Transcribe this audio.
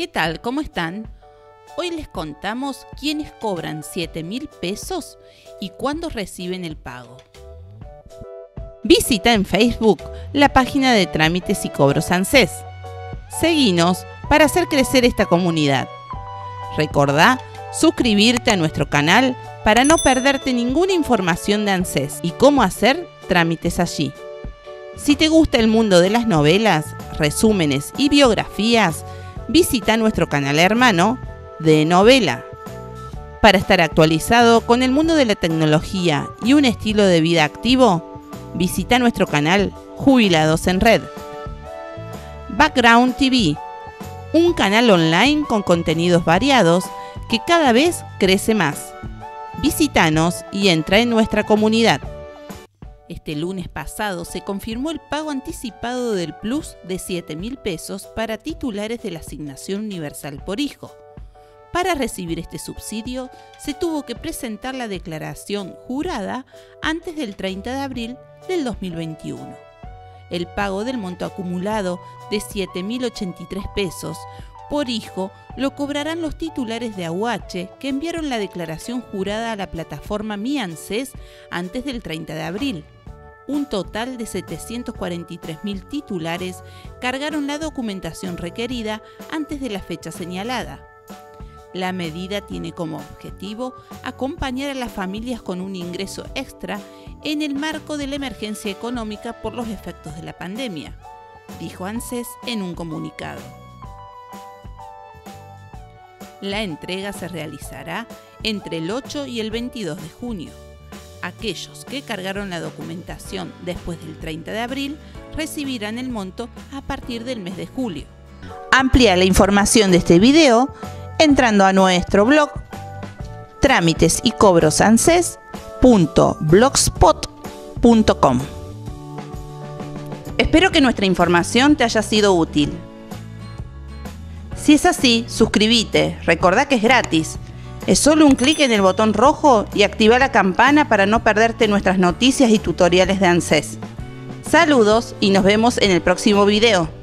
¿Qué tal? ¿Cómo están? Hoy les contamos quiénes cobran 7 mil pesos y cuándo reciben el pago. Visita en Facebook la página de trámites y cobros ANSES. Seguinos para hacer crecer esta comunidad. Recordá suscribirte a nuestro canal para no perderte ninguna información de ANSES y cómo hacer trámites allí. Si te gusta el mundo de las novelas, resúmenes y biografías, visita nuestro canal hermano de novela. Para estar actualizado con el mundo de la tecnología y un estilo de vida activo, visita nuestro canal Jubilados en Red. Background TV, un canal online con contenidos variados que cada vez crece más. Visítanos y entra en nuestra comunidad. Este lunes pasado se confirmó el pago anticipado del Plus de 7 mil pesos para titulares de la Asignación Universal por Hijo. Para recibir este subsidio se tuvo que presentar la declaración jurada antes del 30 de abril del 2021. El pago del monto acumulado de 7.083 pesos por hijo lo cobrarán los titulares de AUH que enviaron la declaración jurada a la plataforma MiANSES antes del 30 de abril un total de 743.000 titulares cargaron la documentación requerida antes de la fecha señalada. La medida tiene como objetivo acompañar a las familias con un ingreso extra en el marco de la emergencia económica por los efectos de la pandemia, dijo ANSES en un comunicado. La entrega se realizará entre el 8 y el 22 de junio aquellos que cargaron la documentación después del 30 de abril recibirán el monto a partir del mes de julio. Amplía la información de este video entrando a nuestro blog trámites y cobros Espero que nuestra información te haya sido útil. Si es así, suscríbete, recordá que es gratis es solo un clic en el botón rojo y activa la campana para no perderte nuestras noticias y tutoriales de ANSES. Saludos y nos vemos en el próximo video.